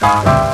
Bye.